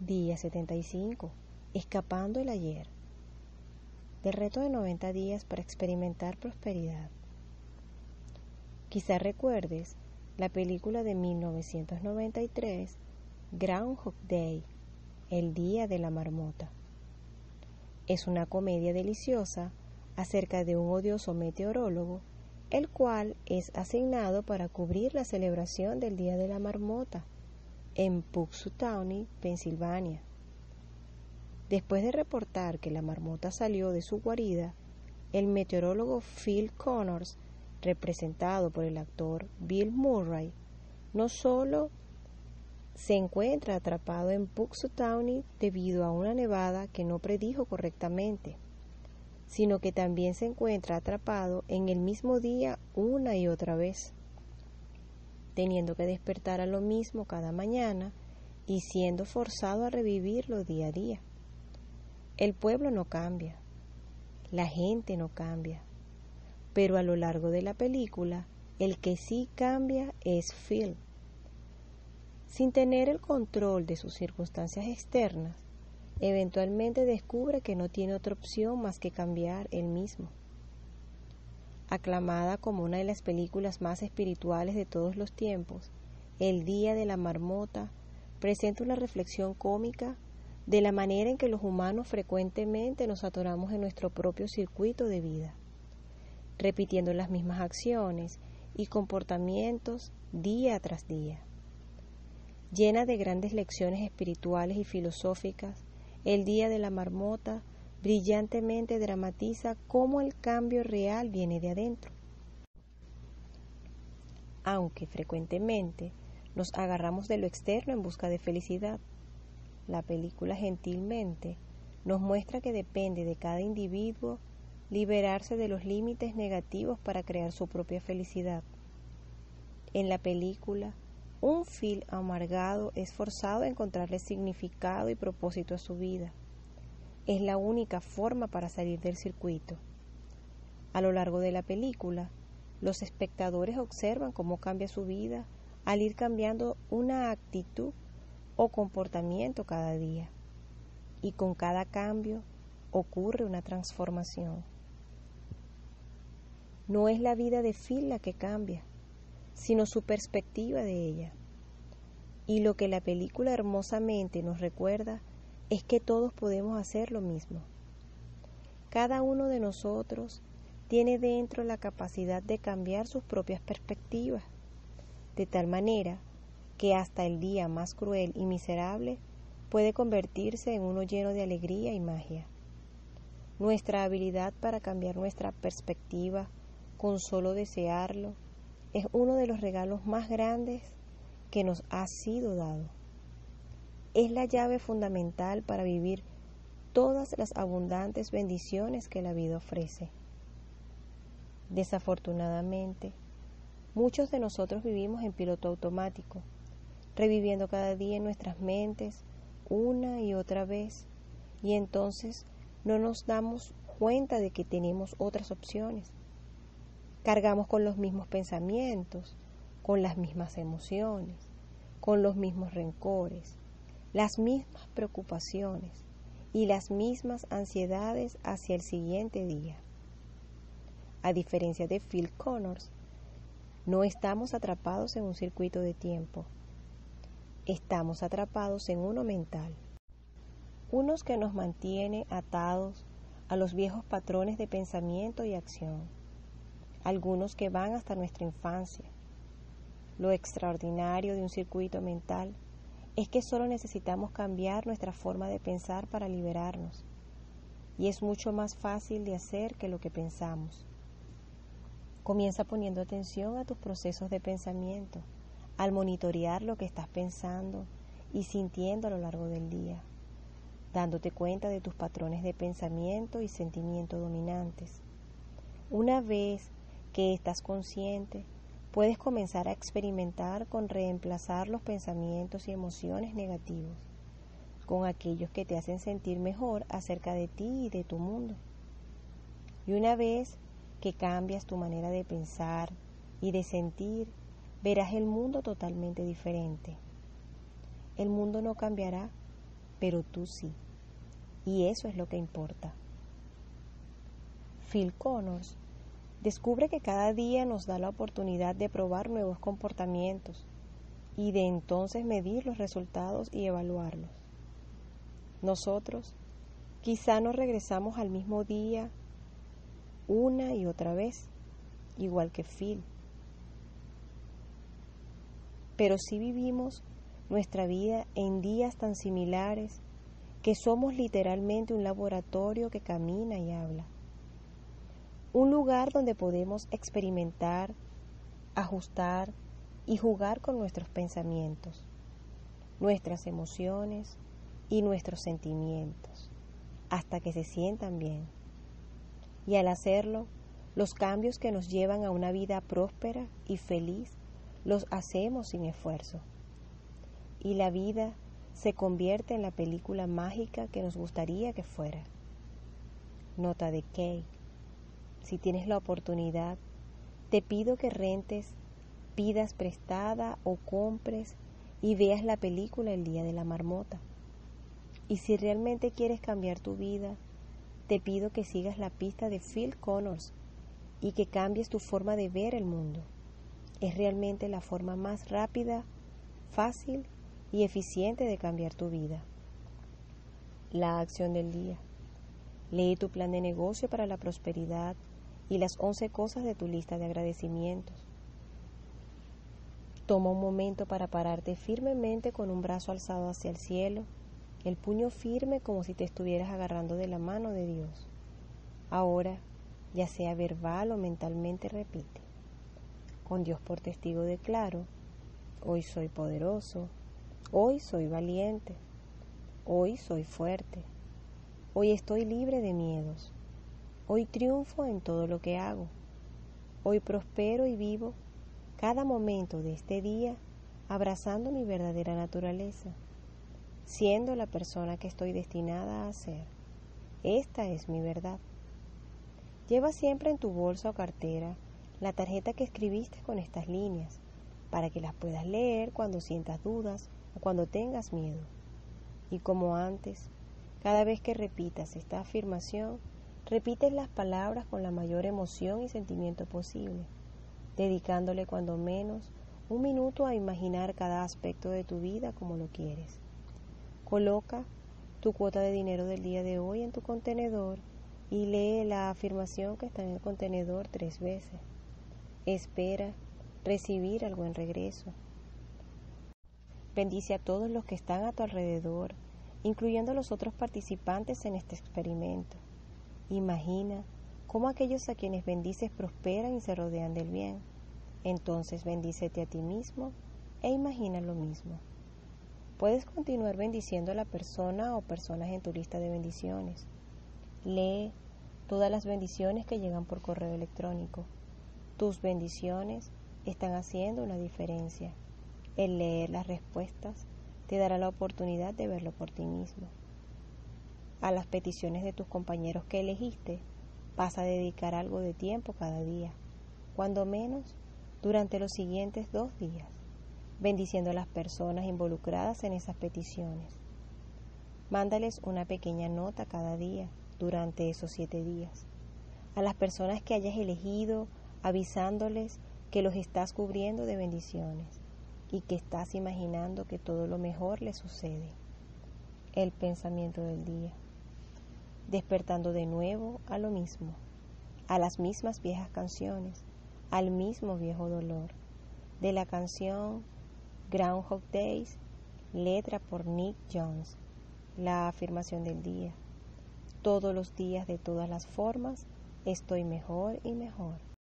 Día 75. Escapando el ayer. Del reto de 90 días para experimentar prosperidad. Quizá recuerdes la película de 1993, Groundhog Day, El Día de la Marmota. Es una comedia deliciosa acerca de un odioso meteorólogo, el cual es asignado para cubrir la celebración del Día de la Marmota en Punxsutawney, Pensilvania. Después de reportar que la marmota salió de su guarida, el meteorólogo Phil Connors representado por el actor Bill Murray, no solo se encuentra atrapado en Punxsutawney debido a una nevada que no predijo correctamente, sino que también se encuentra atrapado en el mismo día una y otra vez, teniendo que despertar a lo mismo cada mañana y siendo forzado a revivirlo día a día. El pueblo no cambia, la gente no cambia, pero a lo largo de la película el que sí cambia es Phil. Sin tener el control de sus circunstancias externas, eventualmente descubre que no tiene otra opción más que cambiar él mismo. Aclamada como una de las películas más espirituales de todos los tiempos, El Día de la Marmota presenta una reflexión cómica de la manera en que los humanos frecuentemente nos atoramos en nuestro propio circuito de vida repitiendo las mismas acciones y comportamientos día tras día. Llena de grandes lecciones espirituales y filosóficas, el Día de la Marmota brillantemente dramatiza cómo el cambio real viene de adentro. Aunque frecuentemente nos agarramos de lo externo en busca de felicidad, la película gentilmente nos muestra que depende de cada individuo liberarse de los límites negativos para crear su propia felicidad. En la película, un Phil amargado es forzado a encontrarle significado y propósito a su vida. Es la única forma para salir del circuito. A lo largo de la película, los espectadores observan cómo cambia su vida al ir cambiando una actitud o comportamiento cada día. Y con cada cambio ocurre una transformación. No es la vida de Phil la que cambia, sino su perspectiva de ella. Y lo que la película hermosamente nos recuerda es que todos podemos hacer lo mismo. Cada uno de nosotros tiene dentro la capacidad de cambiar sus propias perspectivas, de tal manera que hasta el día más cruel y miserable puede convertirse en uno lleno de alegría y magia. Nuestra habilidad para cambiar nuestra perspectiva con solo desearlo, es uno de los regalos más grandes que nos ha sido dado. Es la llave fundamental para vivir todas las abundantes bendiciones que la vida ofrece. Desafortunadamente, muchos de nosotros vivimos en piloto automático, reviviendo cada día en nuestras mentes una y otra vez, y entonces no nos damos cuenta de que tenemos otras opciones Cargamos con los mismos pensamientos, con las mismas emociones, con los mismos rencores, las mismas preocupaciones y las mismas ansiedades hacia el siguiente día. A diferencia de Phil Connors, no estamos atrapados en un circuito de tiempo, estamos atrapados en uno mental, unos que nos mantiene atados a los viejos patrones de pensamiento y acción algunos que van hasta nuestra infancia. Lo extraordinario de un circuito mental es que solo necesitamos cambiar nuestra forma de pensar para liberarnos, y es mucho más fácil de hacer que lo que pensamos. Comienza poniendo atención a tus procesos de pensamiento, al monitorear lo que estás pensando y sintiendo a lo largo del día, dándote cuenta de tus patrones de pensamiento y sentimiento dominantes. Una vez que estás consciente, puedes comenzar a experimentar con reemplazar los pensamientos y emociones negativos con aquellos que te hacen sentir mejor acerca de ti y de tu mundo. Y una vez que cambias tu manera de pensar y de sentir, verás el mundo totalmente diferente. El mundo no cambiará, pero tú sí. Y eso es lo que importa. Phil Connors descubre que cada día nos da la oportunidad de probar nuevos comportamientos y de entonces medir los resultados y evaluarlos. Nosotros quizá nos regresamos al mismo día una y otra vez, igual que Phil. Pero si vivimos nuestra vida en días tan similares que somos literalmente un laboratorio que camina y habla. Un lugar donde podemos experimentar, ajustar y jugar con nuestros pensamientos, nuestras emociones y nuestros sentimientos, hasta que se sientan bien. Y al hacerlo, los cambios que nos llevan a una vida próspera y feliz los hacemos sin esfuerzo. Y la vida se convierte en la película mágica que nos gustaría que fuera. Nota de Kay. Si tienes la oportunidad, te pido que rentes, pidas prestada o compres y veas la película El Día de la Marmota. Y si realmente quieres cambiar tu vida, te pido que sigas la pista de Phil Connors y que cambies tu forma de ver el mundo. Es realmente la forma más rápida, fácil y eficiente de cambiar tu vida. La acción del día. Lee tu plan de negocio para la prosperidad y las 11 cosas de tu lista de agradecimientos. Toma un momento para pararte firmemente con un brazo alzado hacia el cielo, el puño firme como si te estuvieras agarrando de la mano de Dios. Ahora, ya sea verbal o mentalmente, repite. Con Dios por testigo declaro, hoy soy poderoso, hoy soy valiente, hoy soy fuerte, hoy estoy libre de miedos, Hoy triunfo en todo lo que hago. Hoy prospero y vivo cada momento de este día abrazando mi verdadera naturaleza, siendo la persona que estoy destinada a ser. Esta es mi verdad. Lleva siempre en tu bolsa o cartera la tarjeta que escribiste con estas líneas, para que las puedas leer cuando sientas dudas o cuando tengas miedo. Y como antes, cada vez que repitas esta afirmación, Repites las palabras con la mayor emoción y sentimiento posible, dedicándole cuando menos un minuto a imaginar cada aspecto de tu vida como lo quieres. Coloca tu cuota de dinero del día de hoy en tu contenedor y lee la afirmación que está en el contenedor tres veces. Espera recibir algo en regreso. Bendice a todos los que están a tu alrededor, incluyendo a los otros participantes en este experimento. Imagina cómo aquellos a quienes bendices prosperan y se rodean del bien. Entonces bendícete a ti mismo e imagina lo mismo. Puedes continuar bendiciendo a la persona o personas en tu lista de bendiciones. Lee todas las bendiciones que llegan por correo electrónico. Tus bendiciones están haciendo una diferencia. El leer las respuestas te dará la oportunidad de verlo por ti mismo a las peticiones de tus compañeros que elegiste, vas a dedicar algo de tiempo cada día, cuando menos durante los siguientes dos días, bendiciendo a las personas involucradas en esas peticiones. Mándales una pequeña nota cada día durante esos siete días. A las personas que hayas elegido, avisándoles que los estás cubriendo de bendiciones y que estás imaginando que todo lo mejor les sucede. El pensamiento del día despertando de nuevo a lo mismo, a las mismas viejas canciones, al mismo viejo dolor, de la canción Groundhog Days, letra por Nick Jones, la afirmación del día. Todos los días de todas las formas estoy mejor y mejor.